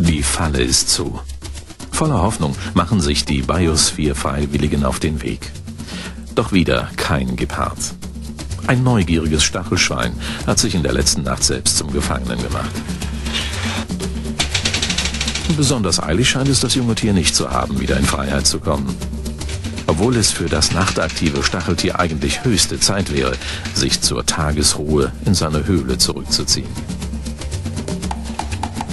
Die Falle ist zu. Voller Hoffnung machen sich die Biosphere-Freiwilligen auf den Weg. Doch wieder kein Gepard. Ein neugieriges Stachelschwein hat sich in der letzten Nacht selbst zum Gefangenen gemacht. Besonders eilig scheint es das junge Tier nicht zu haben, wieder in Freiheit zu kommen. Obwohl es für das nachtaktive Stacheltier eigentlich höchste Zeit wäre, sich zur Tagesruhe in seine Höhle zurückzuziehen.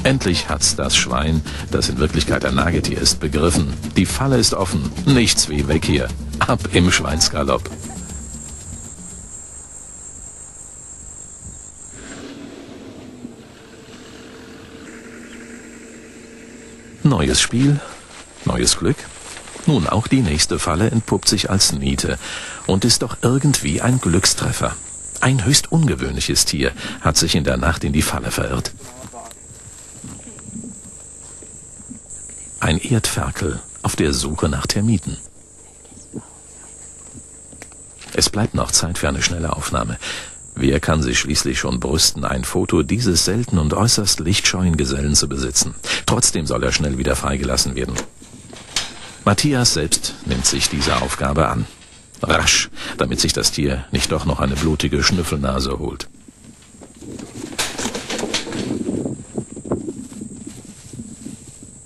Endlich hat's das Schwein, das in Wirklichkeit ein Nagetier ist, begriffen. Die Falle ist offen. Nichts wie weg hier. Ab im Schweinsgalopp. Neues Spiel, neues Glück. Nun, auch die nächste Falle entpuppt sich als Niete und ist doch irgendwie ein Glückstreffer. Ein höchst ungewöhnliches Tier hat sich in der Nacht in die Falle verirrt. Ein Erdferkel auf der Suche nach Termiten. Es bleibt noch Zeit für eine schnelle Aufnahme. Wer kann sich schließlich schon brüsten, ein Foto dieses selten und äußerst lichtscheuen Gesellen zu besitzen? Trotzdem soll er schnell wieder freigelassen werden. Matthias selbst nimmt sich diese Aufgabe an. Rasch, damit sich das Tier nicht doch noch eine blutige Schnüffelnase holt.